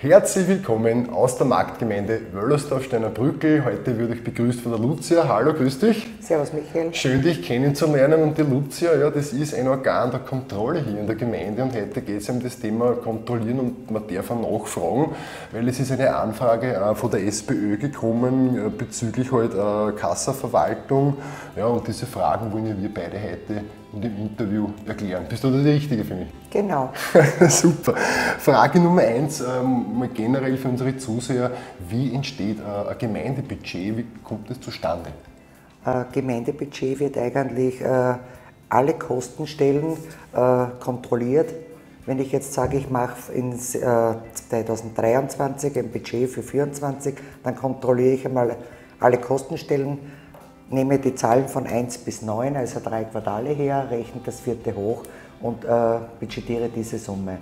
Herzlich willkommen aus der Marktgemeinde Wöllersdorf-Steiner Brückel. Heute würde ich begrüßt von der Lucia. Hallo, grüß dich. Servus, Michael. Schön, dich kennenzulernen. Und die Lucia, ja, das ist ein Organ der Kontrolle hier in der Gemeinde. Und heute geht es um das Thema Kontrollieren und man darf auch nachfragen, weil es ist eine Anfrage äh, von der SPÖ gekommen äh, bezüglich halt äh, Kassaverwaltung. Ja, und diese Fragen wollen wir beide heute in dem Interview erklären. Bist du die Richtige für mich? Genau. Super. Frage Nummer eins, ähm, mal generell für unsere Zuseher, wie entsteht äh, ein Gemeindebudget, wie kommt es zustande? Ein Gemeindebudget wird eigentlich äh, alle Kostenstellen äh, kontrolliert. Wenn ich jetzt sage, ich mache in 2023 ein Budget für 2024, dann kontrolliere ich einmal alle Kostenstellen, nehme die Zahlen von 1 bis 9, also drei Quartale her, rechne das vierte hoch und äh, budgetiere diese Summe.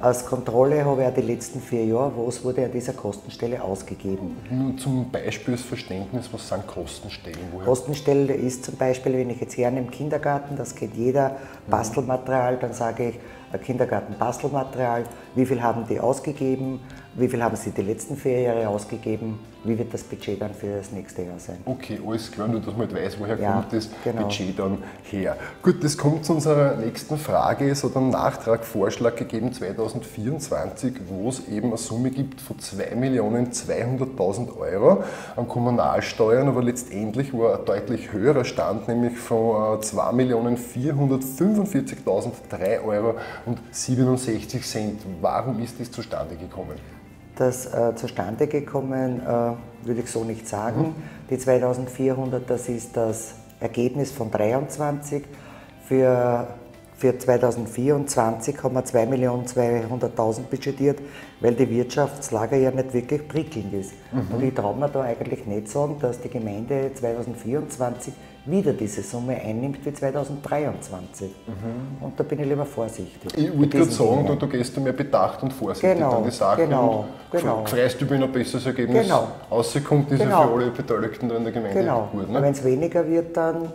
Als Kontrolle habe ich ja die letzten vier Jahre, was wurde an dieser Kostenstelle ausgegeben. Nur zum Beispiel das Verständnis, was sind Kostenstellen? Woher? Kostenstelle ist zum Beispiel, wenn ich jetzt herne im Kindergarten, das kennt jeder, Bastelmaterial, dann sage ich, Kindergarten-Bastelmaterial, wie viel haben die ausgegeben, wie viel haben sie die letzten vier Jahre ausgegeben, wie wird das Budget dann für das nächste Jahr sein. Okay, alles klar, nur dass man halt weiß, woher ja, kommt das genau. Budget dann her. Gut, das kommt zu unserer nächsten Frage. Es hat einen Nachtragvorschlag gegeben 2024, wo es eben eine Summe gibt von 2.200.000 Euro an Kommunalsteuern, aber letztendlich war ein deutlich höherer Stand, nämlich von 2.445.003 Euro und 67 Cent. Warum ist das zustande gekommen? Das äh, zustande gekommen, äh, würde ich so nicht sagen. Mhm. Die 2400, das ist das Ergebnis von 23. Für, für 2024 haben wir 2.200.000 budgetiert, weil die Wirtschaftslage ja nicht wirklich prickelnd ist. Mhm. Und ich traue mir da eigentlich nicht sagen, dass die Gemeinde 2024 wieder diese Summe einnimmt wie 2023. Mhm. Und da bin ich lieber vorsichtig. Ich würde gerade sagen, du, du, gehst du mehr bedacht und vorsichtig genau, an die Sache genau, und genau. freust über ein besseres Ergebnis genau. rauskommt, ist genau. ja für alle Beteiligten da in der Gemeinde genau. gut. Ne? Wenn es weniger wird, dann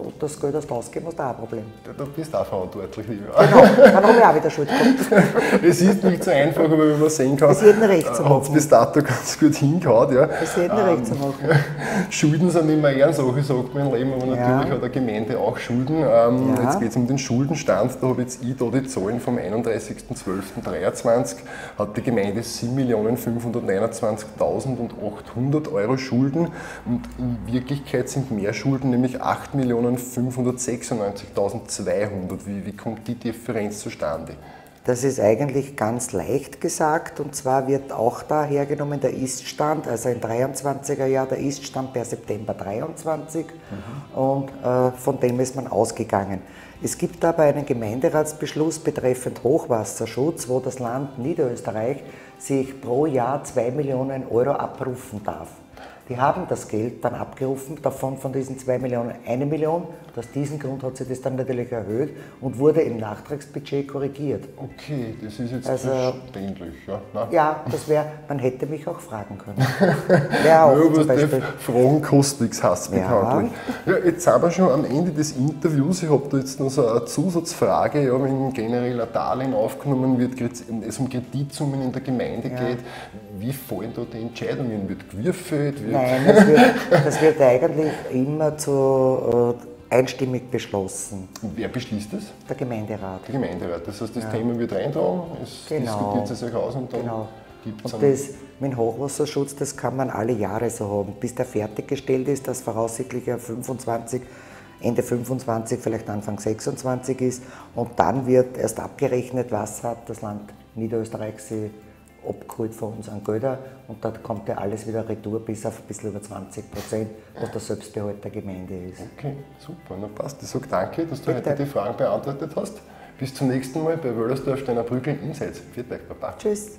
und das Geld, das du ausgeben hast, auch ein Problem. Du bist auch verantwortlich, lieber. Genau, dann habe ich auch wieder Schuld gehabt. es ist nicht so einfach, aber wenn man sehen kann, es jedem recht zu machen. hat bis dato ganz gut hingehauen. Ja. Es jedem ähm, recht zu machen. Schulden sind immer eher Sache, sagt man im Leben, aber ja. natürlich hat eine Gemeinde auch Schulden. Ähm, ja. Jetzt geht es um den Schuldenstand, da habe jetzt ich da die Zahlen vom 31.12.23 hat die Gemeinde 7.529.800 Euro Schulden und in Wirklichkeit sind mehr Schulden, nämlich 8 Millionen 596.200. Wie, wie kommt die Differenz zustande? Das ist eigentlich ganz leicht gesagt und zwar wird auch da hergenommen der Iststand, also im 23er Jahr der Iststand per September 23 mhm. und äh, von dem ist man ausgegangen. Es gibt aber einen Gemeinderatsbeschluss betreffend Hochwasserschutz, wo das Land Niederösterreich sich pro Jahr 2 Millionen Euro abrufen darf. Die haben das Geld dann abgerufen, davon von diesen 2 Millionen eine Million. Aus diesem Grund hat sich das dann natürlich erhöht und wurde im Nachtragsbudget korrigiert. Okay, das ist jetzt also, verständlich. Ja, Nein. ja das wäre, man hätte mich auch fragen können. Wäre auch ja, zum Beispiel. Fragen kostet nichts, hast. Ja. ja. jetzt sind wir schon am Ende des Interviews. Ich habe da jetzt noch so eine Zusatzfrage. Ja, wenn generell ein Darlehen aufgenommen wird, es um Kreditsummen in der Gemeinde ja. geht, wie fallen da die Entscheidungen? Wird gewürfelt? Wird Nein, das wird, das wird eigentlich immer zu, äh, einstimmig beschlossen. Und wer beschließt das? Der Gemeinderat. Der Gemeinderat. Das heißt, das ja. Thema wird reintragen, es genau. diskutiert sich aus und dann genau. gibt es Und das mit dem Hochwasserschutz, das kann man alle Jahre so haben. Bis der fertiggestellt ist, das voraussichtlich ja 25 Ende 25, vielleicht Anfang 26 ist. Und dann wird erst abgerechnet, was hat das Land Niederösterreich sie abgeholt von uns an Gelder und da kommt ja alles wieder retour bis auf ein bisschen über 20 Prozent, was der Selbstbehalt der Gemeinde ist. Okay, super, na passt. Ich sage danke, dass du Bitte. heute die Fragen beantwortet hast. Bis zum nächsten Mal bei Wöllersdorf Steiner Brügel Insights. Vielen Dank, Baba. Tschüss.